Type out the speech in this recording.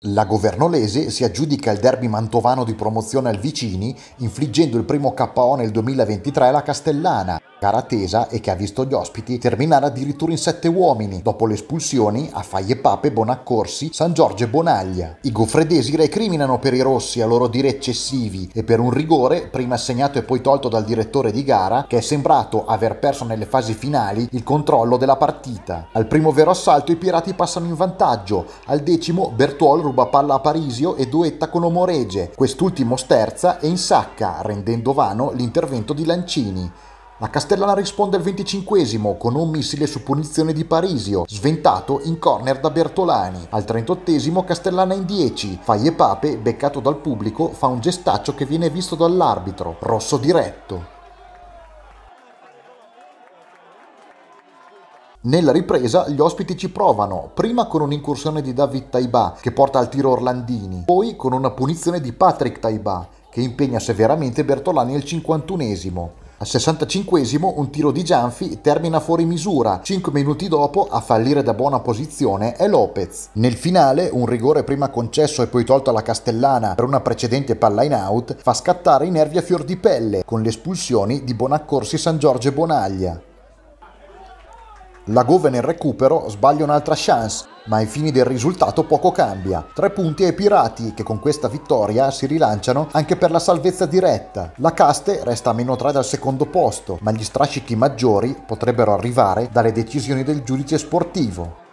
La Governolese si aggiudica il derby mantovano di promozione al Vicini, infliggendo il primo KO nel 2023 alla Castellana, gara attesa e che ha visto gli ospiti terminare addirittura in sette uomini, dopo le espulsioni a Faglie Pape, Bonaccorsi, San Giorgio e Bonaglia. I goffredesi recriminano per i rossi a loro dire eccessivi e per un rigore, prima assegnato e poi tolto dal direttore di gara, che è sembrato aver perso nelle fasi finali il controllo della partita. Al primo vero assalto i pirati passano in vantaggio, al decimo Bertuol ruba palla a Parisio e duetta con Omorege. Quest'ultimo sterza e insacca, rendendo vano l'intervento di Lancini. La Castellana risponde al 25 con un missile su punizione di Parisio, sventato in corner da Bertolani. Al 38 Castellana in 10. Faie Pape, beccato dal pubblico, fa un gestaccio che viene visto dall'arbitro. Rosso diretto. Nella ripresa gli ospiti ci provano, prima con un'incursione di David Taiba che porta al tiro Orlandini, poi con una punizione di Patrick Taiba che impegna severamente Bertolani al 51esimo. Al 65esimo un tiro di Gianfi termina fuori misura, 5 minuti dopo a fallire da buona posizione è Lopez. Nel finale un rigore prima concesso e poi tolto alla Castellana per una precedente palla in out fa scattare i nervi a fior di pelle con le espulsioni di Bonaccorsi San Giorgio e Bonaglia. La Gove nel recupero sbaglia un'altra chance, ma ai fini del risultato poco cambia. Tre punti ai Pirati che con questa vittoria si rilanciano anche per la salvezza diretta. La Caste resta a meno 3 dal secondo posto, ma gli strascichi maggiori potrebbero arrivare dalle decisioni del giudice sportivo.